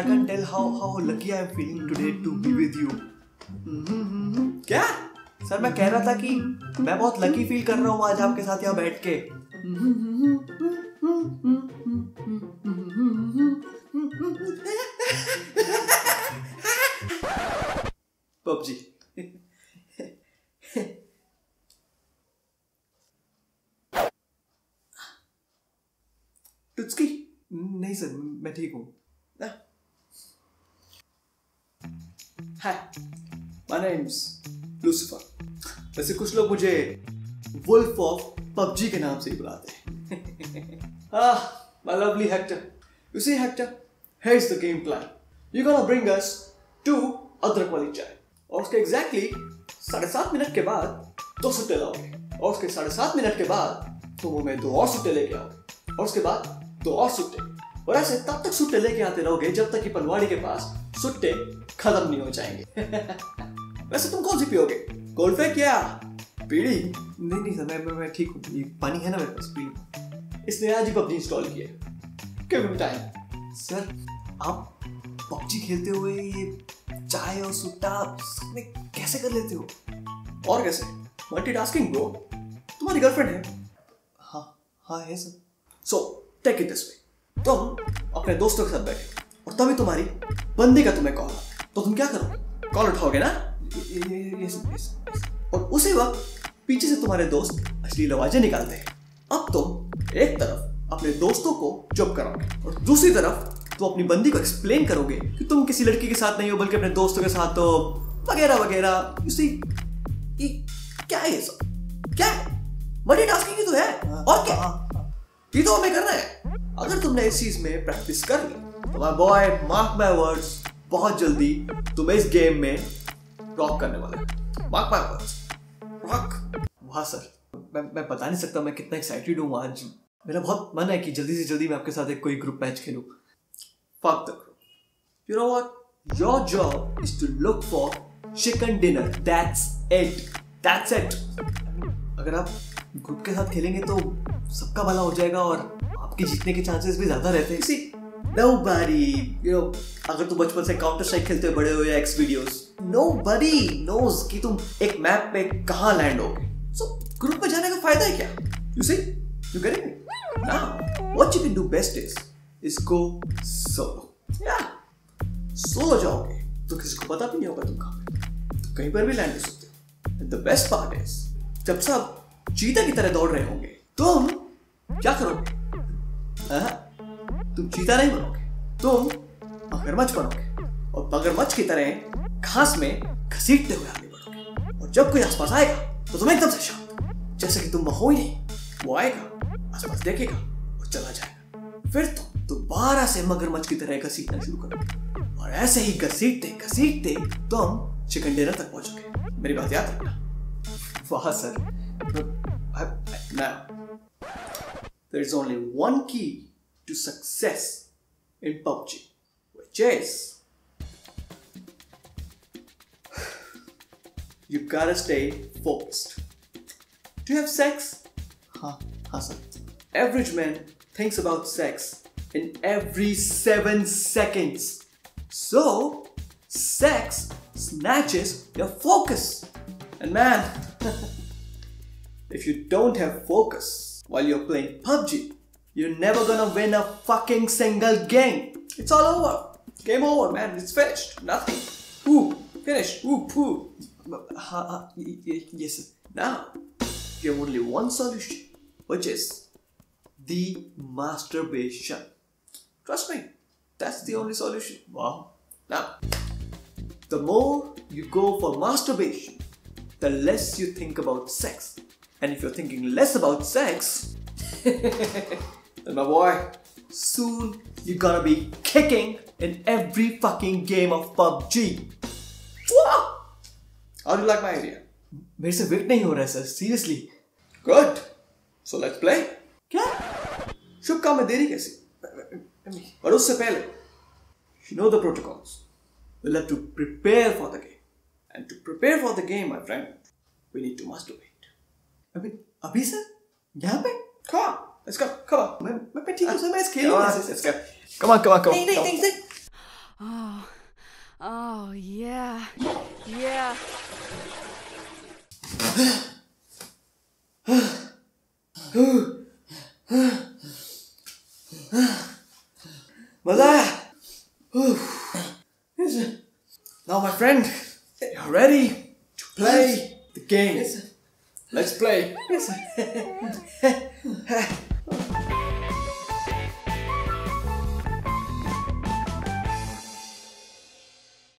I can't tell how how lucky I am feeling today to be with you. क्या? Sir मैं कह रहा था कि मैं बहुत लकी फील कर रहा हूँ आज आपके साथ यहाँ बैठ के। पबजी। टुचकी। नहीं सर मैं ठीक हूँ। हाय माय नेम्स लूसीफर वैसे कुछ लोग मुझे वुल्फ ऑफ़ पबजी के नाम से ही बुलाते हैं। Ah my lovely Hector. You see Hector here's the game plan. You're gonna bring us two अदरक वाली चाय और उसके एग्जैक्टली साढ़े सात मिनट के बाद दो सुट्टे लाओगे। और उसके साढ़े सात मिनट के बाद तुम वो में दो और सुट्टे लेके आओगे। और उसके बाद दो और सुट्टे। और ऐसे तब तक सुट्टे लेके आते रहोगे जब तक कि पनवाड़ी के पास सुट्टे खत्म नहीं हो जाएँगे। वैसे तुम कौन सी पियोगे? गोल्ड क्या? पीड़ी? नहीं नहीं सर मैं मैं, ठीक हूँ। पानी है ना मेरे पास पी इसने आज ही पबजी इंस्टॉल किया गिव टाइम सर आप पबजी खेलते हुए ये चाय और सुट्टा सब में कैसे कर लेते हो? और कैसे? मल्टीटास्किंग ब्रो तुम्हारी गर्लफ्रेंड है। हाँ हाँ है sir. So take it this way तुम अपने दोस्तों के साथ बैठे और तभी तुम्हारी बंदी का तुम्हें कॉल तो तुम क्या करोगे? कॉल उठाओगे ना? और उसी वक्त पीछे से तुम्हारे दोस्त अश्लील आवाज़ें निकालते हैं। अब तुम एक तरफ़ अपने दोस्तों को चुप करोगे और दूसरी तरफ़ तो अपनी बंदी को एक्सप्लेन करोगे कि तुम किसी लड़की के साथ नहीं हो, बल्कि अपने दोस्तों के साथ हो, वगैरह वगैरह। सी ये क्या है ये सब? क्या है? मल्टीटास्किंग ही तो है। और क्या? ये तो हमें करना है। अगर तुमने इस चीज़ में प्रैक्टिस कर ली my boy mark my words बहुत जल्दी तुम इस गेम में रॉक करने वाले मार्क माय वर्ड्स रॉक वाह सर मैं मैं बता नहीं सकता, मैं कितना एक्साइटेड हूँ आज मेरा बहुत मन है कि जल्दी से जल्दी मैं आपके साथ एक कोई ग्रुप मैच खेलूँ crew. You know what? Your job is to look for chicken dinner. That's it. That's it. अगर आप ग्रुप के साथ खेलेंगे तो सबका भला हो जाएगा और आपके जीतने के चांसेस भी ज़्यादा रहते हैं सी Nobody, you know, अगर तुम बचपन से काउंटर स्ट्राइक खेलते हुए बड़े हो या एक्स वीडियोस nobody knows कि तुम एक मैप पे कहाँ लैंड होगे सो ग्रुप में जाने का फ़ायदा है क्या? You see you getting me now what you can do best is go solo. Yeah. Solo जाओगे तो किसी को पता भी नहीं होगा तुम कहाँ तो कहीं पर भी लैंड कर सकते हो। द बेस्ट पार्ट इज़ जब सब चीता की तरह दौड़ रहे होंगे तुम क्या करोगे? तुम चीता नहीं बनोगे। तुम मगरमच्छ बनोगे। और मगरमच्छ की तरह घास में घसीटते हुए आगे बढ़ोगे। और जब कोई आसपास आएगा तो तुम एकदम से शांत। जैसे कि तुम हो ही नहीं, वो आएगा, आसपास देखेगा और चला जाएगा। फिर तुम दोबारा से मगरमच्छ की तरह घसीटना शुरू करोगे। और ऐसे ही घसीटते घसीटते तुम चिकन डिनर तक पहुंचोगे। मेरी बात याद रखना। वाह, sir. now there is only one key to success in PUBG which is you gotta stay focused do you have sex huh huh average man thinks about sex in every seven seconds. So, sex snatches your focus. And man, if you don't have focus while you're playing PUBG, you're never gonna win a fucking single game. It's all over. Game over, man. It's finished. Nothing. Ooh, finished. Ooh, poo. Yes. Now, you have only one solution, which is the masturbation. Trust me, that's the only solution. Wow. Now, the more you go for masturbation, the less you think about sex. And if you're thinking less about sex, then my boy, soon you're gonna be kicking in every fucking game of PUBG. How do you like my idea? मेरे से wait नहीं हो रहा है sir seriously good so let's play क्या शुभ काम में देरी कैसी but उससे पहले you know the protocols. We'll have to prepare for the game. And to prepare for the game, my friend, we need to masturbate. अभी अभी सर यहाँ पे Come on, Let's go. Come on. Me, me pedimos unas mezcalinas. Let's go. Come on, come on, come on. Ding, ding, ding, ding. Oh. Oh, yeah. Yeah. Malaya! Now, my friend, you're ready to play the game. Let's play.